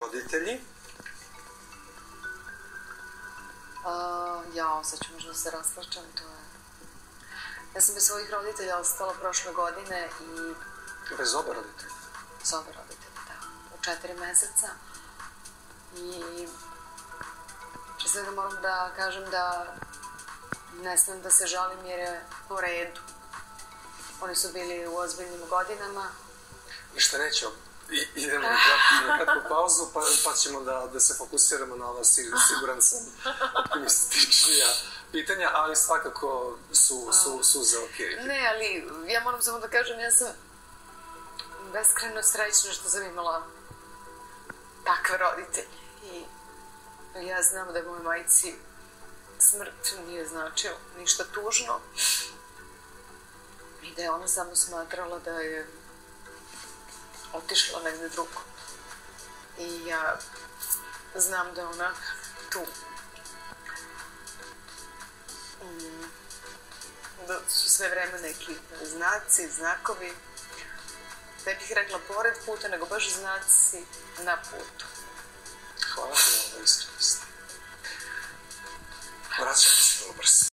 Roditelji? A, jao, sad ću možda da se rasplačam, to je... Ja sam bez svojih roditelja ostala prošle godine i Bez oba roditelja. s oba roditelja, da, u četiri meseca. I pre svega moram da kažem da ne smem da se žalim jer je po redu. Oni su bili u ozbiljnim godinama. Ništa neće. I, idemo na kratku, pauzu, pa, pa ćemo da, da se fokusiramo na ova sig, siguran sam optimističnija pitanja, ali svakako su, su, suze okej. Ne, ali ja moram samo da kažem, ja sam beskreno srećna što sam imala takve roditelje. I ja znam da moj majci smrt nije značio ništa tužno. I da je ona samo smatrala da je otišla negde drugo. I ja znam da je ona tu. Mm, da su sve vreme neki znaci, znakovi. Ne bih rekla pored puta, nego baš znaci na putu.